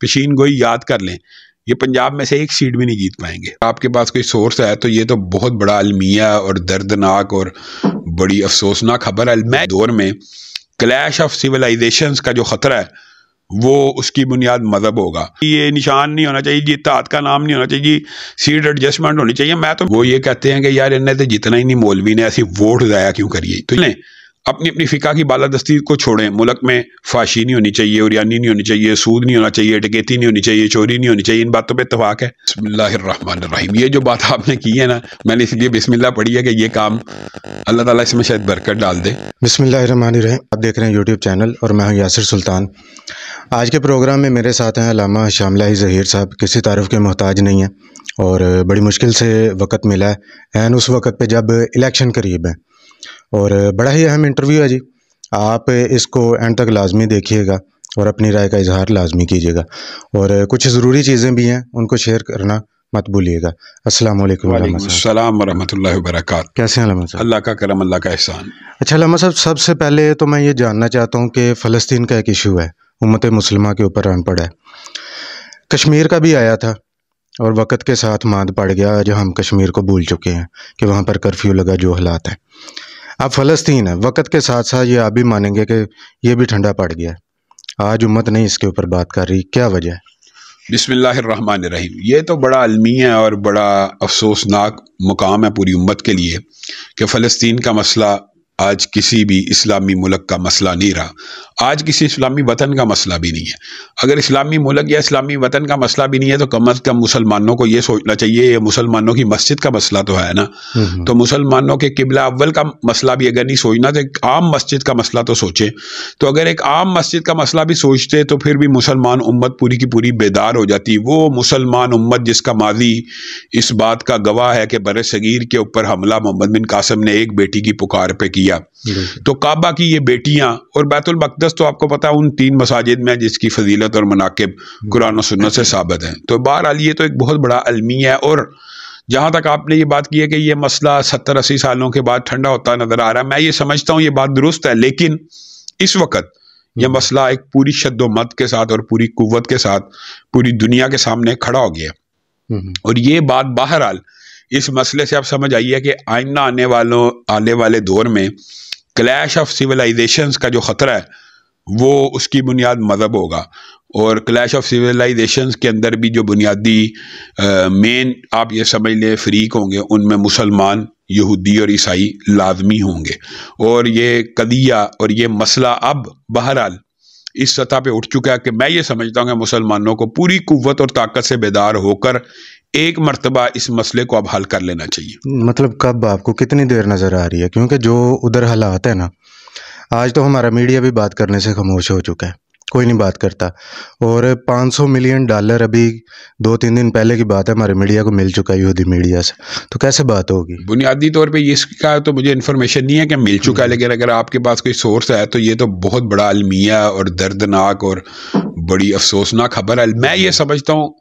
पेशीन गोई याद कर लें। ये पंजाब में से एक सीट भी नहीं जीत पाएँगे। आपके पास कोई सोर्स है तो ये तो बहुत बड़ा अलमिया और दर्दनाक और बड़ी अफसोसनाक खबर है। मैं दौर में क्लैश ऑफ़ सिविलाइजेशन का जो ख़तरा है, वो उसकी बुनियाद मज़हब होगा। ये निशान नहीं होना चाहिए जी जितात का नाम नहीं होना चाहिए जी सीट एडजस्टमेंट होनी चाहिए। मैं तो वो ये कहते हैं कि यार इन्हें तो जितना ही नहीं, मौलवी ने ऐसी वोट ज़ाया क्यों करिए? तो अपनी अपनी फ़िका की बालादस्ती को छोड़ें। मुल्क में फाशी नहीं होनी चाहिए, उरियानी नहीं होनी चाहिए, सूद नहीं होना चाहिए डकैती नहीं होनी चाहिए, चोरी नहीं होनी चाहिए, इन बातों पे इतफाक़ है। बसमीम ये जो बात आपने की है ना, मैंने इसलिए बिस्मिल्लाह पढ़ी है कि ये काम अल्लाह ताला इसमें शायद बरकत डाल दे। बिस्मिल्लाह आप देख रहे हैं यूट्यूब चैनल और मैं हूँ यासर सुल्तान। आज के प्रोग्राम में मेरे साथ हैं अलामा शामला ज़हीर साहब। किसी तारफ़ के मोहताज नहीं हैं और बड़ी मुश्किल से वक्त मिला है। एन उस वक्त पे जब इलेक्शन करीब है और बड़ा ही अहम इंटरव्यू है जी। आप इसको एंड तक लाजमी देखिएगा और अपनी राय का इजहार लाजमी कीजिएगा। और कुछ ज़रूरी चीज़ें भी हैं उनको शेयर करना मत भूलिएगा। अस्सलाम वालेकुम वरहमतुल्लाहि वबरकात कैसे हैं अल्लाह का करम अल्लाह का एहसान। अच्छा लम्हा साहब सबसे पहले तो मैं ये जानना चाहता हूँ कि फ़लस्तीन का एक इशू है उम्मत मुसलमा के ऊपर अनपढ़ है। कश्मीर का भी आया था और वक़्त के साथ माद पड़ गया आज हम कश्मीर को भूल चुके हैं कि वहाँ पर कर्फ्यू लगा जो हालात हैं। अब फ़लस्तीन है। वक़्त के साथ साथ ये आप भी मानेंगे कि ये भी ठंडा पड़ गया आज उम्मत नहीं इसके ऊपर बात कर रही। क्या वजह है? बिसमीम ये तो बड़ा अलमी है और बड़ा अफसोसनाक मुकाम है पूरी उम्मत के लिए कि फ़लस्तीन का मसला आज किसी भी इस्लामी मुल्क का मसला नहीं रहा। आज किसी इस्लामी वतन का मसला भी नहीं है। अगर इस्लामी मुल्क या इस्लामी वतन का मसला भी नहीं है तो कम अज़ कम मुसलमानों को ये सोचना चाहिए ये मुसलमानों की मस्जिद का मसला तो है ना। तो मुसलमानों के किबला अव्वल का मसला भी अगर नहीं सोचना तो एक आम मस्जिद का मसला तो सोचे। तो अगर एक आम मस्जिद का मसला भी सोचते तो फिर भी मुसलमान उम्मत पूरी की पूरी बेदार हो जाती। वो मुसलमान उम्मत जिसका माजी इस बात का गवाह है कि बर सगीर के ऊपर हमला मोहम्मद बिन कासम ने एक बेटी की पुकार पर किया। तो काबा की ये बेटियाँ और बैतुल मकदस तो आपको पता है उन तीन मसाजिद में जिसकी फजीलत और मनाकब कुरान सुन्नत से साबित हैं। तो बहरहाल ये तो एक बहुत बड़ा अलमी है और जहाँ तक आपने ये बात की है कि ये मसला सत्तर अस्सी सालों के बाद ठंडा होता नज़र आ रहा है मैं ये समझता हूँ ये बात दुरुस्त है लेकिन इस वक्त यह मसला एक पूरी शद्दोमत के साथ और पूरी कुत के साथ पूरी दुनिया के सामने खड़ा हो गया और ये बात बहरहाल इस मसले से आप समझ आइए कि आइंदा आने वालों आने वाले दौर में क्लैश ऑफ़ सिविलाइजेशंस का जो ख़तरा है वो उसकी बुनियाद मज़हब होगा। और क्लैश ऑफ़ सिविलाइजेशंस के अंदर भी जो बुनियादी मेन आप ये समझ लें फ्रीक होंगे, उनमें मुसलमान, यहूदी और ईसाई लाजमी होंगे। और ये कदिया और ये मसला अब बहरहाल इस सतह पे उठ चुका है कि मैं ये समझता हूँ कि मुसलमानों को पूरी कुत और ताकत से बेदार होकर एक मरतबा इस मसले को अब हल कर लेना चाहिए। मतलब कब आपको कितनी देर नज़र आ रही है? क्योंकि जो उधर हालात है ना आज तो हमारा मीडिया भी बात करने से खामोश हो चुका है। कोई नहीं बात करता। और 500 मिलियन डॉलर अभी दो तीन दिन पहले की बात है, हमारे मीडिया को मिल चुका है, यहूदी मीडिया से। तो कैसे बात होगी? बुनियादी तौर पे इसका तो मुझे इन्फॉर्मेशन नहीं है कि मिल चुका है, लेकिन अगर आपके पास कोई सोर्स है तो ये तो बहुत बड़ा अलमिया और दर्दनाक और बड़ी अफसोसनाक खबर है। मैं ये समझता हूँ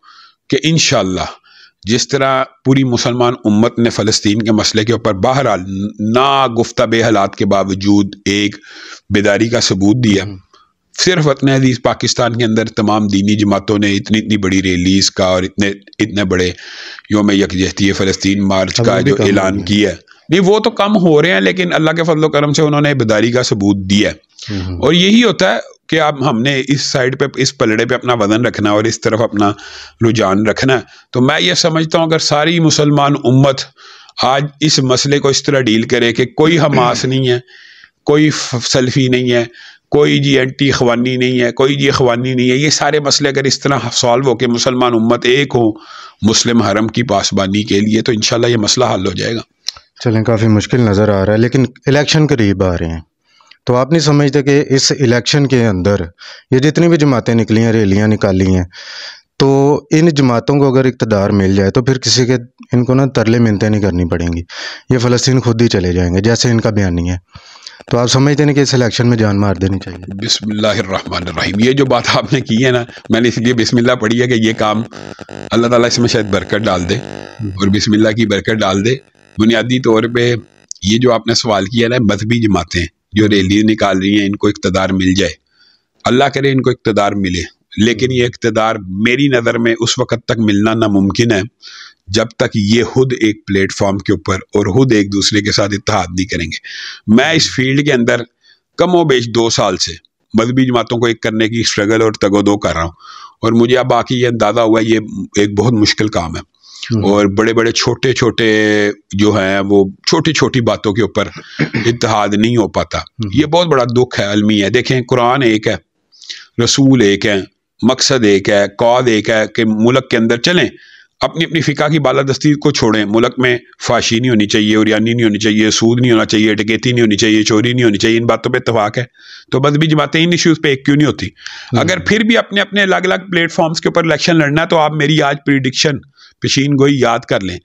कि इन जिस तरह पूरी मुसलमान उम्मत ने फ़लस्तीन के मसले के ऊपर बहरहाल ना गुफ्ता बेहलात के बावजूद एक बेदारी का सबूत दिया हम्म। सिर्फ़ वतन हदीस पाकिस्तान के अंदर तमाम दीनी जमातों ने इतनी इतनी बड़ी रैलीज का और इतने इतने बड़े योम यकजहती फ़लस्तीन मार्च का जो ऐलान किया है नहीं वो तो कम हो रहे हैं लेकिन अल्लाह के फजल करम से उन्होंने बेदारी का सबूत दिया हम्म। और यही होता है कि अब हमने इस साइड पे, इस पलड़े पे अपना वज़न रखना और इस तरफ़ अपना रुझान रखना। तो मैं ये समझता हूँ, अगर सारी मुसलमान उम्मत आज इस मसले को इस तरह डील करे कि कोई हमास नहीं है, कोई सल्फी नहीं है, कोई जी एंटी अखवानी नहीं है, कोई जी अखवानी नहीं है, ये सारे मसले अगर इस तरह सॉल्व हो के मुसलमान उम्मत एक हो मुस्लिम हरम की पासबानी के लिए तो इन ये मसला हल हो जाएगा। चलें, काफ़ी मुश्किल नज़र आ रहा है, लेकिन इलेक्शन करीब आ रहे हैं। तो आप नहीं समझते कि इस इलेक्शन के अंदर ये जितनी भी जमातें निकली हैं, रैलियाँ निकाली हैं तो इन जमातों को अगर इकतदार मिल जाए तो फिर किसी के, इनको ना तरले मिनतें नहीं करनी पड़ेंगी। ये फ़लस्तीन खुद ही चले जाएँगे, जैसे इनका बयानी है। तो आप समझते हैं कि इस इलेक्शन में जान मार देनी चाहिए। बिस्मिल्लाहिर्रहमानिर्रहीम। ये जो बात आपने की है ना, मैंने इसलिए बिस्मिल्लाह पढ़ी है कि ये काम अल्लाह ताला इसमें शायद बरकत डाल दे और बिस्मिल्लाह की बरकत डाल दे। बुनियादी तौर पे ये जो आपने सवाल किया ना, मजहबी जमातें जो रैली निकाल रही हैं, इनको इकतदार मिल जाए। अल्लाह करे इनको इकतदार मिले। लेकिन ये इकतदार मेरी नज़र में उस वक़्त तक मिलना नामुमकिन है, जब तक ये खुद एक प्लेटफॉर्म के ऊपर और खुद एक दूसरे के साथ इतिहाद नहीं करेंगे। मैं इस फ़ील्ड के अंदर कमो बेच दो साल से मजहबी जमातों को एक करने की स्ट्रगल और तगोदो कर रहा हूँ। और मुझे अब बाकी ये अंदाज़ा हुआ ये एक बहुत मुश्किल काम है। और बड़े बड़े छोटे छोटे जो हैं वो छोटी छोटी बातों के ऊपर इतिहाद नहीं हो पाता। हम्म। ये बहुत बड़ा दुख है अलमी है। देखें कुरान एक है रसूल एक है मकसद एक है कौद एक है कि मुल्क के अंदर चलें अपनी अपनी फ़िका की बालादस्ती को छोड़ें। मुल्क में फाशी नहीं होनी चाहिए उरियानी नहीं होनी चाहिए सूद नहीं होना चाहिए डकेती नहीं होनी चाहिए चोरी नहीं होनी चाहिए इन बातों पे इतफाक है। तो बस भी जमातें इन इश्यूज़ पे एक क्यों नहीं होती? हम्म। अगर फिर भी अपने अपने अलग अलग प्लेटफॉर्म्स के ऊपर इलेक्शन लड़ना है तो आप मेरी आज प्रिडिक्शन पेशीन गोई याद कर लें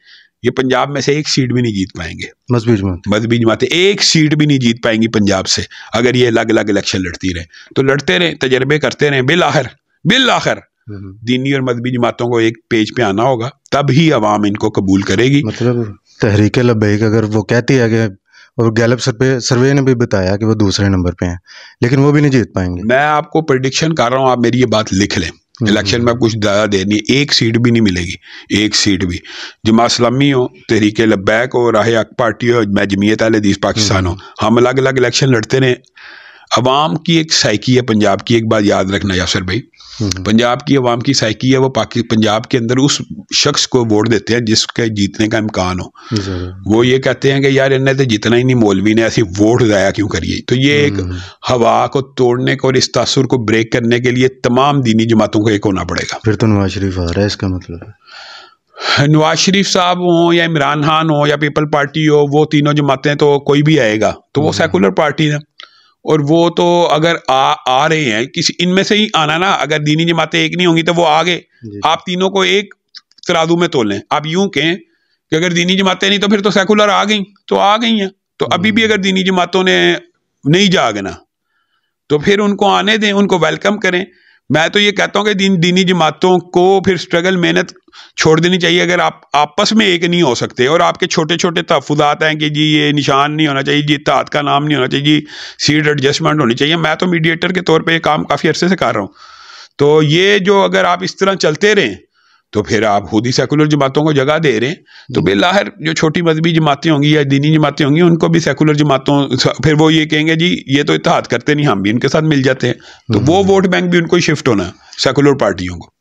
ये पंजाब में से एक सीट भी नहीं जीत पाएँगे। मजहबी जमातें एक सीट भी नहीं जीत पाएँगी पंजाब से अगर ये अलग अलग इलेक्शन लड़ती रहे। तो लड़ते रहे तजर्बे करते रहे बिल आखिर बिल आखिर हम्म। दीनी और मजहबी जमातों को एक पेज पे आना होगा तब ही अवाम इनको कबूल करेगी। मतलब तहरीक लब्बैक अगर वो कहती है कि और गैलप सर्वे सर्वे ने भी बताया कि वो दूसरे नंबर पे हैं लेकिन वो भी नहीं जीत पाएँगे। मैं आपको प्रडिक्शन कर रहा हूँ आप मेरी ये बात लिख लें। इलेक्शन हम्म। में कुछ ज़्यादा देर नहीं एक सीट भी नहीं मिलेगी एक सीट भी जमा इस्लामी हो तहरीक लबैक हो राह अक पार्टी हो मैं जमीयत अल हदीस पाकिस्तान हो हम्म। हम अलग अलग इलेक्शन लड़ते रहे अवाम की एक साइकी है पंजाब की एक बात याद रखना यासर भाई। पंजाब की अवाम की साइकी है वो पाकि पंजाब के अंदर उस शख्स को वोट देते हैं जिसके जीतने का इम्कान हो। वो ये कहते हैं कि यार इन्हें तो जितना ही नहीं मौलवी ने ऐसी वोट ज़ाया क्यों करिए? तो ये एक। हवा को तोड़ने को और इस तासर को ब्रेक करने के लिए तमाम दीनी जमातों को एक होना पड़ेगा। फिर तो नवाज़ शरीफ आ रहा है इसका मतलब नवाज़ शरीफ साहब हो या इमरान खान हो या पीपल पार्टी हो वो तीनों जमातें तो कोई भी आएगा तो वो सेकुलर। पार्टी है। और वो तो अगर आ आ रहे हैं किसी इनमें से ही आना ना अगर दीनी जमातें एक नहीं होंगी तो वो आ गए। आप तीनों को एक तराजू में तोलें आप यूँ कहें कि अगर दीनी जमातें नहीं तो फिर तो सेकुलर आ गई तो आ गई हैं। तो अभी भी हम्म। अगर दीनी जमातों ने नहीं जागना तो फिर उनको आने दें उनको वेलकम करें। मैं तो ये कहता हूँ कि दीन, दीनी जमातों को फिर स्ट्रगल मेहनत छोड़ देनी चाहिए, अगर आप आपस में एक नहीं हो सकते और आपके छोटे छोटे तहफात हैं कि जी ये निशान नहीं होना चाहिए, जी इतात का नाम नहीं होना चाहिए, जी सीट एडजस्टमेंट होनी चाहिए। मैं तो मीडिएटर के तौर पर ये काम काफ़ी अरसे से कर रहा हूँ। तो ये जो अगर आप इस तरह चलते रहें तो फिर आप खुद ही सेकुलर जमातों को जगह दे रहे हैं तो हम्म। बिलाहर जो छोटी मजहबी जमातें होंगी या दीनी जमातें होंगी उनको भी सेकुलर जमातों फिर वो ये कहेंगे जी ये तो इतिहाद करते नहीं हम भी इनके साथ मिल जाते हैं तो वो वोट हम्म। बैंक भी उनको शिफ्ट होना सेकुलर पार्टियों को